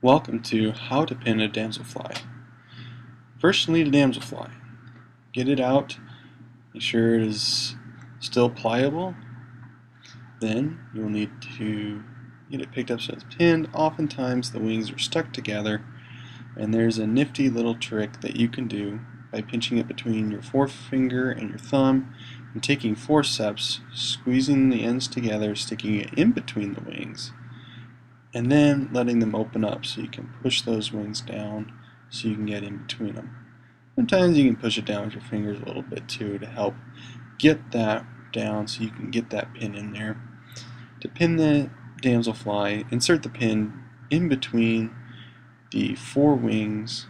Welcome to How to Pin a Damselfly. First you'll need a damselfly. Get it out, make sure it is still pliable. Then you'll need to get it picked up so it's pinned. Oftentimes the wings are stuck together and there's a nifty little trick that you can do by pinching it between your forefinger and your thumb and taking forceps, squeezing the ends together, sticking it in between the wings and then letting them open up so you can push those wings down so you can get in between them. Sometimes you can push it down with your fingers a little bit too to help get that down so you can get that pin in there. To pin the damselfly, insert the pin in between the four wings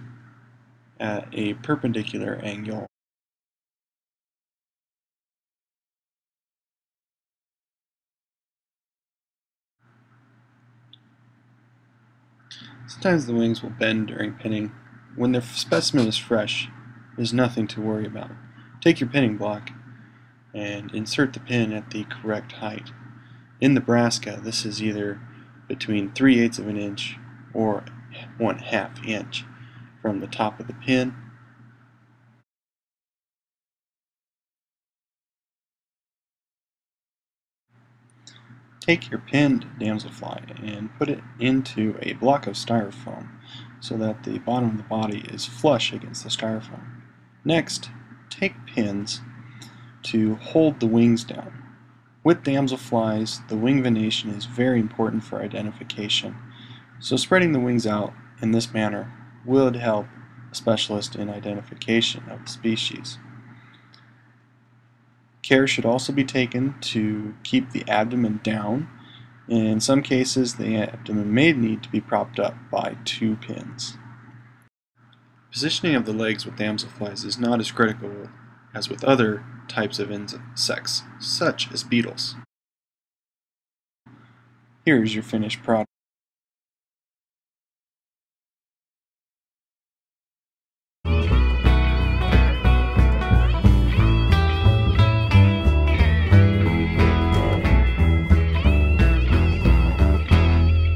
at a perpendicular angle Sometimes the wings will bend during pinning. When the specimen is fresh, there's nothing to worry about. Take your pinning block and insert the pin at the correct height. In Nebraska, this is either between 3 eighths of an inch or 1 half inch from the top of the pin Take your pinned damselfly and put it into a block of styrofoam so that the bottom of the body is flush against the styrofoam. Next, take pins to hold the wings down. With damselflies, the wing venation is very important for identification, so spreading the wings out in this manner would help a specialist in identification of the species. Care should also be taken to keep the abdomen down. In some cases, the abdomen may need to be propped up by two pins. Positioning of the legs with damselflies is not as critical as with other types of insects, such as beetles. Here is your finished product.